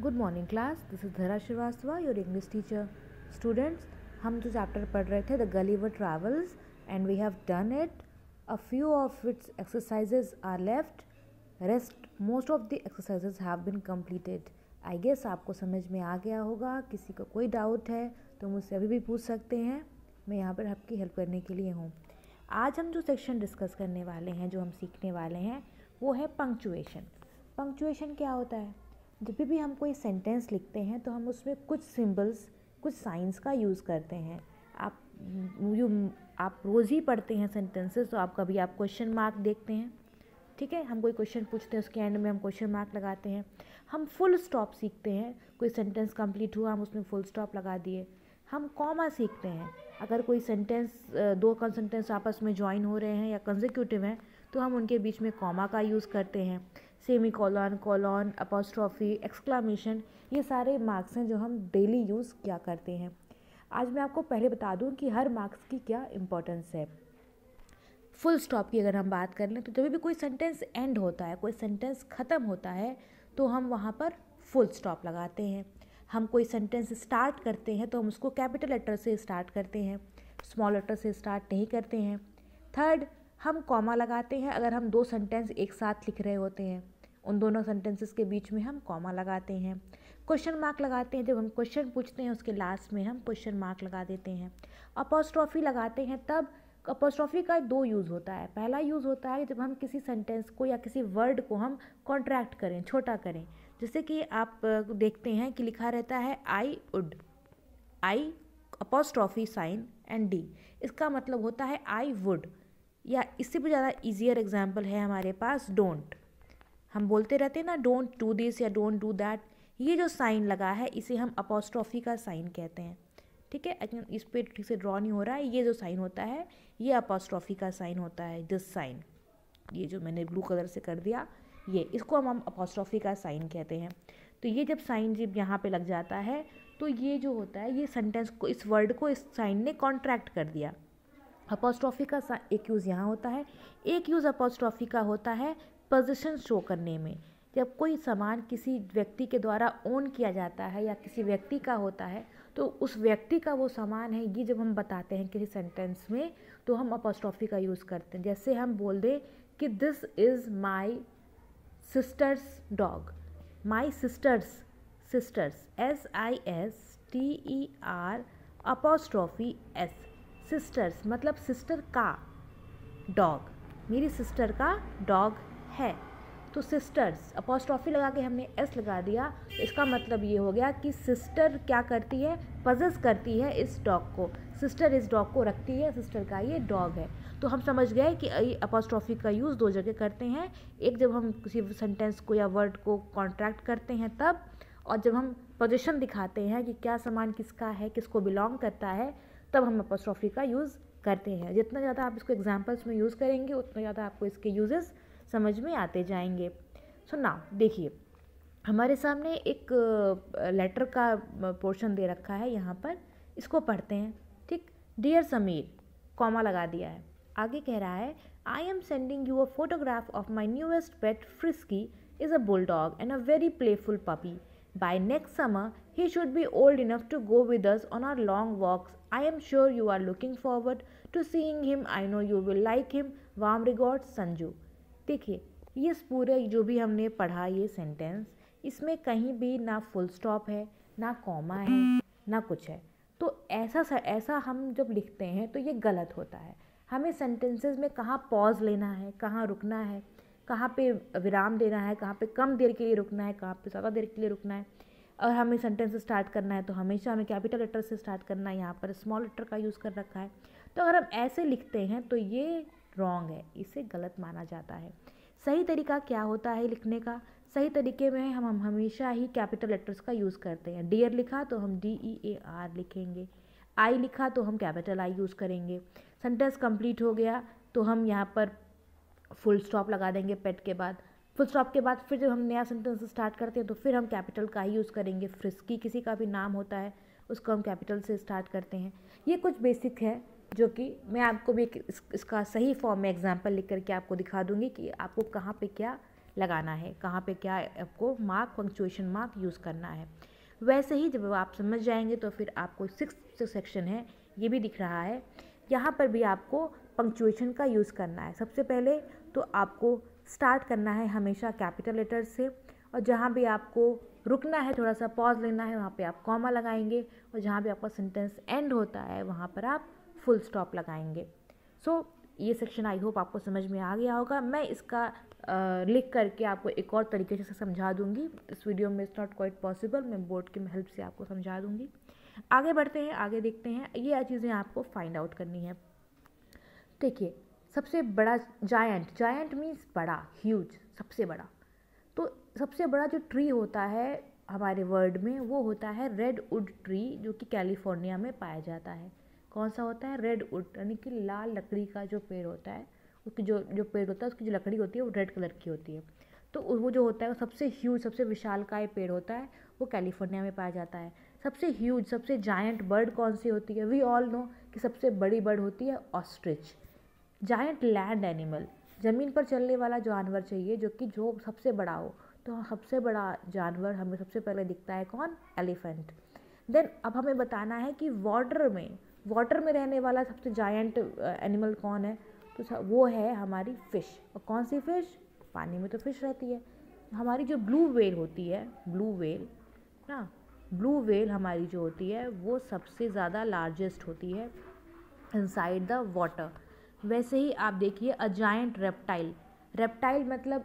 Good morning class this is Dhara Shrivastava your English teacher students हम जो chapter पढ़ रहे थे the Gulliver travels and we have done it a few of its exercises are left rest most of the exercises have been completed. I guess आपको समझ में आ गया होगा, किसी का को कोई डाउट है तो मुझसे अभी भी पूछ सकते हैं। मैं यहाँ पर आपकी हेल्प करने के लिए हूँ। आज हम जो सेक्शन डिस्कस करने वाले हैं, जो हम सीखने वाले हैं, वो है पंक्चुएशन पंक्चुएशन क्या होता है? जब भी हम कोई सेंटेंस लिखते हैं तो हम उसमें कुछ सिंबल्स कुछ साइंस का यूज़ करते हैं। आप, यू, आप रोज़ ही पढ़ते हैं सेंटेंसेस तो आप कभी आप क्वेश्चन मार्क देखते हैं, ठीक है? हम कोई क्वेश्चन पूछते हैं, उसके एंड में हम क्वेश्चन मार्क लगाते हैं। हम फुल स्टॉप सीखते हैं, कोई सेंटेंस कंप्लीट हुआ, हम उसमें फुल स्टॉप लगा दिए। हम कॉमा सीखते हैं। अगर कोई सेंटेंस दो सेंटेंस आपस में ज्वाइन हो रहे हैं या कंजिक्यूटिव हैं तो हम उनके बीच में कॉमा का यूज़ करते हैं। Semicolon colon apostrophe, exclamation, ये सारे मार्क्स हैं जो हम डेली यूज़ किया करते हैं। आज मैं आपको पहले बता दूँ कि हर मार्क्स की क्या इम्पोर्टेंस है। फुल स्टॉप की अगर हम बात कर लें तो जब भी कोई सेंटेंस एंड होता है, कोई सेंटेंस ख़त्म होता है तो हम वहाँ पर फुल स्टॉप लगाते हैं। हम कोई सेंटेंस स्टार्ट करते हैं तो हम उसको कैपिटल लेटर से स्टार्ट करते हैं स्मॉल लेटर से स्टार्ट नहीं करते हैं। थर्ड हम कॉमा लगाते हैं, अगर हम दो सेंटेंस एक साथ लिख रहे होते हैं। उन दोनों सेंटेंसेस के बीच में हम कॉमा लगाते हैं। क्वेश्चन मार्क लगाते हैं। जब हम क्वेश्चन पूछते हैं, उसके लास्ट में हम क्वेश्चन मार्क लगा देते हैं। अपोस्ट्रॉफी लगाते हैं, तब अपोस्ट्रॉफी का दो यूज़ होता है। पहला यूज़ होता है जब हम किसी सेंटेंस को या किसी वर्ड को हम कॉन्ट्रैक्ट करें, छोटा करें। जैसे कि आप देखते हैं कि लिखा रहता है I would I apostrophe sign and D इसका मतलब होता है आई वुड या इससे भी ज़्यादा ईजियर एग्ज़ाम्पल है हमारे पास डोंट हम बोलते रहते हैं ना डोंट डू दिस या डोंट डू दैट ये जो साइन लगा है, इसे हम अपोस्ट्रॉफी का साइन कहते हैं। ठीक है? इस पर ठीक से ड्रॉ नहीं हो रहा है, ये जो साइन होता है, ये अपोस्ट्रॉफी का साइन होता है दिस साइन ये जो मैंने ब्लू कलर से कर दिया, ये। इसको हम हम अपोस्ट्रॉफी का साइन कहते हैं। तो ये जब साइन जब यहाँ पे लग जाता है तो ये जो होता है, ये सेंटेंस को, इस वर्ड को, इस साइन ने कॉन्ट्रैक्ट कर दिया। अपोस्ट्रॉफी का एक यूज़ यहाँ होता है, एक यूज़ अपोस्ट्रॉफी का होता है पोजिशन शो करने में। जब कोई सामान किसी व्यक्ति के द्वारा ओन किया जाता है या किसी व्यक्ति का होता है तो उस व्यक्ति का वो सामान है, ये जब हम बताते हैं किसी सेंटेंस में तो हम अपोस्ट्रॉफी का यूज़ करते हैं। जैसे हम बोल दें कि this is my sister's dog my sister's sister's S I S T E R apostrophe S sister's मतलब सिस्टर का डॉग मेरी सिस्टर का डॉग है। तो सिस्टर्स अपोस्ट्रॉफी लगा के हमने एस लगा दिया। इसका मतलब ये हो गया कि सिस्टर क्या करती है? पजस करती है इस डॉग को। सिस्टर इस डॉग को रखती है। सिस्टर का ये डॉग है। तो हम समझ गए कि अपोस्ट्रॉफी का यूज़ दो जगह करते हैं। एक जब हम किसी सेंटेंस को या वर्ड को कॉन्ट्रैक्ट करते हैं तब, और जब हम पोजिशन दिखाते हैं कि क्या सामान किसका है, किसको बिलोंग करता है, तब हम अपोस्ट्रॉफी का यूज़ करते हैं। जितना ज़्यादा आप इसको एग्जाम्पल्स में यूज़ करेंगे, उतना ज़्यादा आपको इसके यूजेस समझ में आते जाएँगे। सो so देखिए, हमारे सामने एक लेटर का पोर्शन दे रखा है यहाँ पर। इसको पढ़ते हैं, ठीक? डियर समीर कॉमा लगा दिया है। आगे कह रहा है I am sending you a photograph of my newest pet Frisky is a bull dog and a very playful puppy by next summer he should be old enough to go with us on our long walks I am sure you are looking forward to seeing him I know you will like him warm regards Sanju देखिए, ये पूरे जो भी हमने पढ़ा ये sentence इसमें कहीं भी ना फुल स्टॉप है, ना कॉमा है, ना कुछ है। तो ऐसा ऐसा हम जब लिखते हैं तो ये गलत होता है। हमें सेंटेंसेस में कहाँ पॉज लेना है, कहाँ रुकना है, कहाँ पे विराम देना है, कहाँ पे कम देर के लिए रुकना है, कहाँ पे ज़्यादा देर के लिए रुकना है। और हमें सेंटेंस स्टार्ट करना है तो हमेशा हमें कैपिटल लेटर से स्टार्ट करना है, यहाँ पर स्मॉल लेटर का यूज़ कर रखा है। तो अगर हम ऐसे लिखते हैं तो ये रॉन्ग है, इसे गलत माना जाता है। सही तरीका क्या होता है लिखने का? सही तरीके में हम हम हमेशा ही कैपिटल लेटर्स का यूज़ करते हैं। डियर लिखा तो हम डी ई ए आर लिखेंगे। आई लिखा तो हम कैपिटल आई यूज़ करेंगे। सेंटेंस कंप्लीट हो गया तो हम यहाँ पर फुल स्टॉप लगा देंगे पेट के बाद। फुल स्टॉप के बाद फिर जब हम नया सेंटेंस स्टार्ट करते हैं तो फिर हम कैपिटल का ही यूज़ करेंगे। फ्रिस्की किसी का भी नाम होता है, उसको हम कैपिटल से स्टार्ट करते हैं। ये कुछ बेसिक है। जो कि मैं आपको भी इस, इसका सही फॉर्म में एग्ज़ाम्पल लिख करके आपको दिखा दूँगी कि आपको कहाँ पे क्या लगाना है कहाँ पे क्या आपको मार्क पंक्चुएशन मार्क यूज़ करना है। वैसे ही जब आप समझ जाएँगे तो फिर आपको सिक्स जो सेक्शन है ये भी दिख रहा है। यहाँ पर भी आपको पंक्चुएशन का यूज़ करना है। सबसे पहले तो आपको स्टार्ट करना है हमेशा कैपिटल लेटर से और जहाँ भी आपको रुकना है थोड़ा सा पॉज लेना है वहाँ पे आप कॉमा लगाएँगे और जहाँ भी आपका सेंटेंस एंड होता है वहाँ पर आप फुल स्टॉप लगाएँगे। सो so, ये सेक्शन आई होप आपको समझ में आ गया होगा। मैं इसका आ, लिख करके आपको एक और तरीके से समझा दूँगी। इस वीडियो में इट्स नॉट क्वाइट पॉसिबल मैं बोर्ड की हेल्प से आपको समझा दूँगी। आगे बढ़ते हैं आगे देखते हैं। ये चीज़ें आपको फाइंड आउट करनी है। देखिए सबसे बड़ा जायंट जायंट मीन्स बड़ा ह्यूज सबसे बड़ा। तो सबसे बड़ा जो ट्री होता है हमारे वर्ल्ड में वो होता है रेड वुड ट्री जो कि कैलिफ़ोर्निया में पाया जाता है। कौन सा होता है? रेड वुड यानी कि लाल लकड़ी का जो पेड़ होता है, उसकी जो जो पेड़ होता है, उसकी जो लकड़ी होती है, वो रेड कलर की होती है। तो वो जो होता है, वो सबसे ह्यूज सबसे विशाल का पेड़ होता है, वो कैलिफ़ोर्निया में पाया जाता है। सबसे ह्यूज सबसे जायंट बर्ड कौन सी होती है? वी ऑल नो कि सबसे बड़ी बर्ड होती है ऑस्ट्रिच जायंट लैंड एनिमल ज़मीन पर चलने वाला जानवर चाहिए जो कि जो सबसे बड़ा हो। तो सबसे बड़ा जानवर हमें सबसे पहले दिखता है कौन? एलिफेंट देन अब हमें बताना है कि वाटर में वाटर में रहने वाला सबसे जायंट एनिमल कौन है? तो वो है हमारी फ़िश और कौन सी फ़िश पानी में तो फ़िश रहती है. हमारी जो ब्लू वेल होती है ब्लू वेल ना? ब्लू वेल हमारी जो होती है, वो सबसे ज़्यादा लार्जेस्ट होती है इनसाइड द वाटर वैसे ही आप देखिए अ जाइंट रेप्टाइल रेप्टाइल मतलब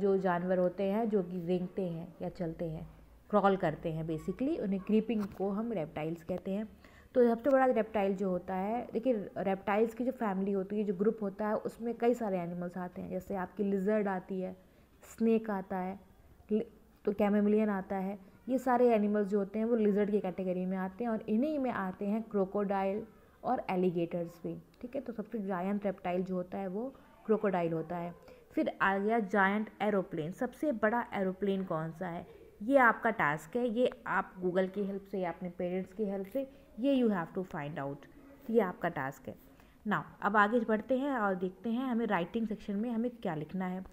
जो जानवर होते हैं, जो कि रेंगते हैं या चलते हैं क्रॉल करते हैं बेसिकली उन्हें क्रीपिंग को हम रेप्टाइल्स कहते हैं. तो सबसे बड़ा रेप्टाइल जो होता है, देखिए रेप्टाइल्स की जो फैमिली होती है, जो ग्रुप होता है, उसमें कई सारे एनिमल्स आते हैं। जैसे आपकी लिजर्ड आती है स्नेक आता है तो कैमेमिलियन आता है। ये सारे एनिमल्स जो होते हैं, वो लिजर्ड की कैटेगरी में आते हैं और इन्हीं में आते हैं क्रोकोडाइल और एलिगेटर्स भी, ठीक है? तो सबसे जायंट रेप्टाइल जो होता है, वो क्रोकोडाइल होता है। फिर आ गया जायंट एरोप्लेन सबसे बड़ा एरोप्लेन कौन सा है? ये आपका टास्क है, ये आप गूगल की हेल्प से या अपने पेरेंट्स की हेल्प से ये you have to find out ये आपका टास्क है। ना अब आगे बढ़ते हैं और देखते हैं हमें राइटिंग सेक्शन में हमें क्या लिखना है।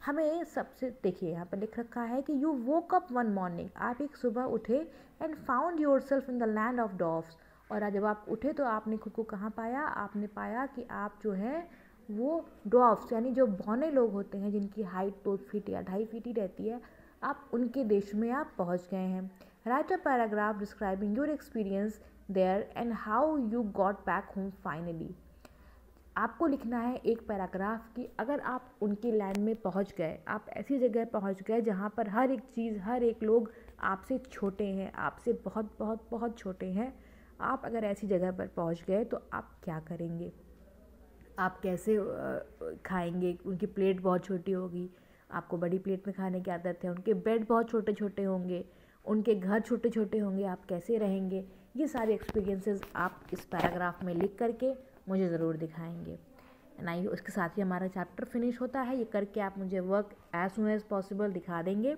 हमें सबसे, देखिए यहाँ पर लिख रखा है कि you woke up one morning आप एक सुबह उठे and found yourself in the land of dwarfs और जब आप उठे तो आपने खुद को कहाँ पाया? आपने पाया कि आप जो है वो डॉफ्स यानी जो बौने लोग होते हैं जिनकी हाइट दो फीट या ढाई फीट ही रहती है आप उनके देश में आप पहुँच गए हैं। Write a paragraph describing your experience there and how you got back home finally आपको लिखना है एक पैराग्राफ कि अगर आप उनके लैंड में पहुँच गए, आप ऐसी जगह पहुँच गए जहाँ पर हर एक चीज़, हर एक लोग आपसे छोटे हैं, आपसे बहुत बहुत बहुत छोटे हैं। आप अगर ऐसी जगह पर पहुँच गए तो आप क्या करेंगे? आप कैसे खाएँगे? उनकी प्लेट बहुत छोटी होगी। आपको बड़ी प्लेट में खाने की आदत है, उनके बेड बहुत छोटे छोटे होंगे, उनके घर छोटे छोटे होंगे, आप कैसे रहेंगे, ये सारे एक्सपीरियंसेस आप इस पैराग्राफ में लिख करके मुझे ज़रूर दिखाएँगे। ना ही उसके साथ ही हमारा चैप्टर फिनिश होता है, ये करके आप मुझे work as soon as possible दिखा देंगे।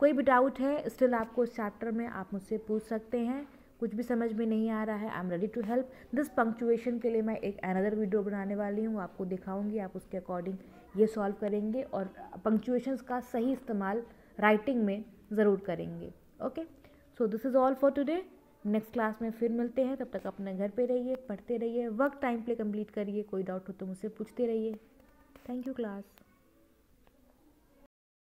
कोई भी डाउट है स्टिल आपको इस चैप्टर में आप मुझसे पूछ सकते हैं, कुछ भी समझ में नहीं आ रहा है I am ready to help this punctuation के लिए मैं एक अनदर वीडियो बनाने वाली हूँ, आपको दिखाऊँगी, आप उसके अकॉर्डिंग ये सॉल्व करेंगे और पंक्चुएशंस का सही इस्तेमाल राइटिंग में ज़रूर करेंगे okay so this is all for today next class में फिर मिलते हैं। तब तक अपने घर पे रहिए, पढ़ते रहिए वर्क टाइम पे कंप्लीट करिए। कोई डाउट हो तो मुझसे पूछते रहिए। Thank you class